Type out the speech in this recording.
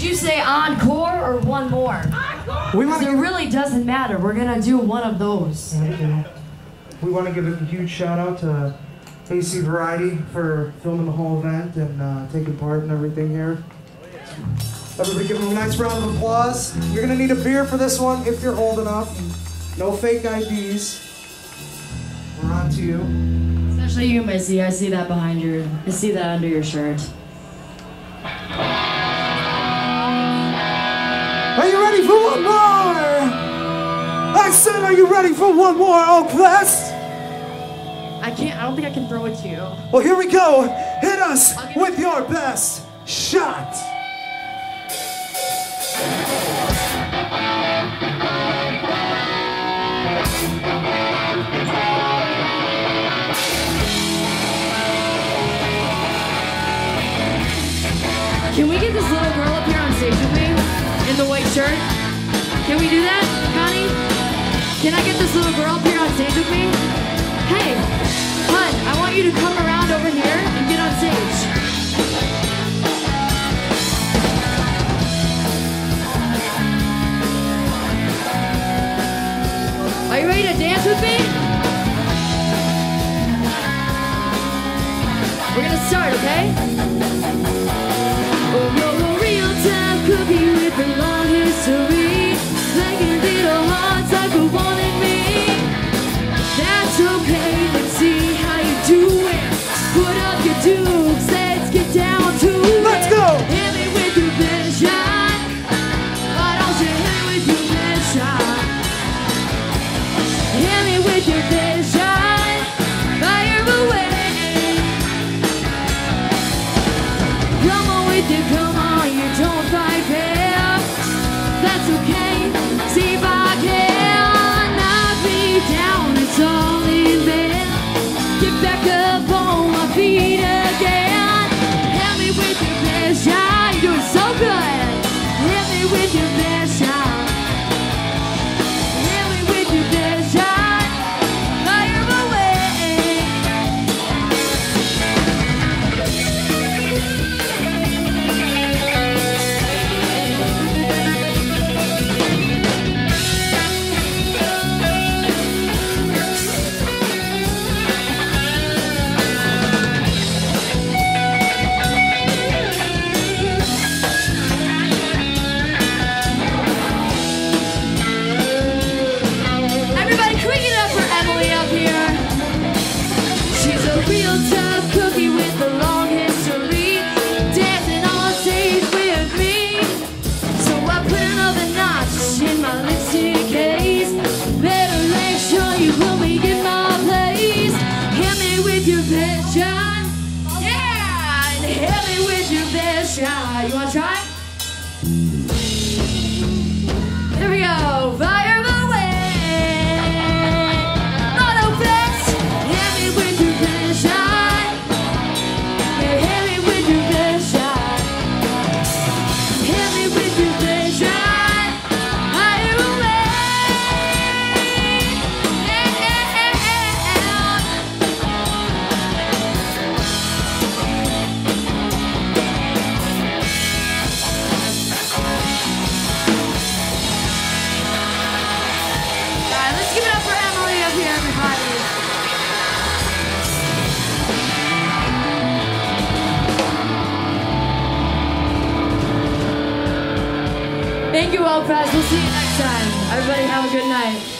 Did you say encore or one more? We it really doesn't matter. We're gonna do one of those. We want to give a huge shout out to AC Variety for filming the whole event and uh, taking part in everything here. Everybody give them a nice round of applause. You're gonna need a beer for this one if you're old enough. No fake IDs. We're on to you. Especially you, Missy. I see that behind your, I see that under your shirt. Are you ready for one more? I said, are you ready for one more, oh, Oak Fest? I can't. I don't think I can throw it to you. Well, here we go. Hit us with your best shot. Can we get this little girl up here on stage with me in the white shirt? Can we do that, Connie? Can I get this little girl up here on stage with me? Hey, hun, I want you to come around over here and get on stage. Are you ready to dance with me? We're gonna start, okay? Thank you, Oak Fest. We'll see you next time. Everybody have a good night.